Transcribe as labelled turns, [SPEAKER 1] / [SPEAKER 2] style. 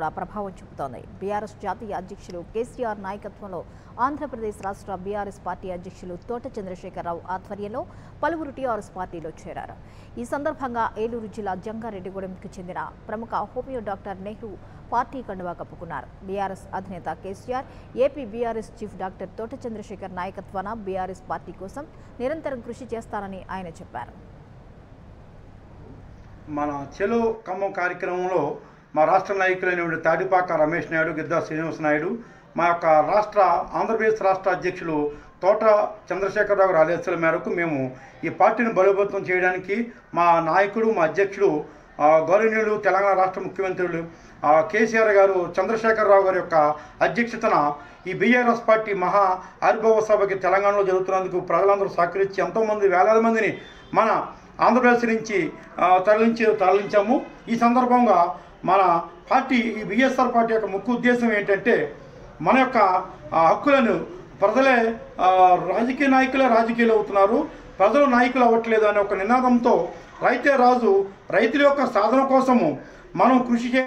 [SPEAKER 1] కూడా ప్రభావం చూపుతోంది. బీఆర్ఎస్ జాతీయ అధ్యక్షులు కేసీఆర్ నాయకత్వంలో ఆంధ్రప్రదేశ్ రాష్ట్ర బీఆర్ఎస్ పార్టీ అధ్యక్షులు తోట చంద్రశేఖరరావు ఆధ్వర్యంలో పలువురు టీఆర్ఎస్ పార్టీలో చేరారు. ఈ సందర్భంగా ఏలూరు జిల్లా జంగారెడ్డిగూడెంకు చెందిన ప్రముఖ హోమియో డాక్టర్ నెహ్రూ పార్టీ కండువా కప్పుకున్నారు. బీఆర్ఎస్ అధినేత KCR AP BRS chief doctor Thota Chandrasekhar నాయకత్వాన BRS party కోసం నిరంతరం కృషి చేస్తానని ఆయన చెప్పారు.
[SPEAKER 2] మన చెలో ఖమ్మం కార్యక్రమంలో మా రాష్ట్ర నాయకులైనటువంటి తాడిపాక రమేష్ నాయుడు గిద్దా శ్రీనివాస నాయుడు మా యొక్క రాష్ట్ర ఆంధ్రప్రదేశ్ రాష్ట్ర అధ్యక్షులు తోట చంద్రశేఖరరావు గారి ఆదేశాల మేరకు మేము ఈ పార్టీని బలోపేతం చేయడానికి మా నాయకుడు మా అధ్యక్షుడు గౌరవనీయులు తెలంగాణ రాష్ట్ర ముఖ్యమంత్రులు కేసీఆర్ గారు చంద్రశేఖరరావు గారి యొక్క అధ్యక్షతన ఈ బీఆర్ఎస్ పార్టీ మహా ఆవిర్భావ సభకి తెలంగాణలో జరుగుతున్నందుకు ప్రజలందరూ సహకరించి ఎంతోమంది వేలాది మందిని మన ఆంధ్రప్రదేశ్ నుంచి తరలించి తరలించాము. ఈ సందర్భంగా మన పార్టీ ఈ బిఎస్ఆర్ పార్టీ యొక్క ముఖ్య ఉద్దేశం ఏంటంటే మన యొక్క హక్కులను ప్రజలే రాజకీయ నాయకులే రాజకీయాలు అవుతున్నారు. ప్రజలు నాయకులు అవ్వట్లేదు అనే ఒక నినాదంతో రైతే రాజు రైతుల యొక్క సాధన కోసము మనం కృషి చే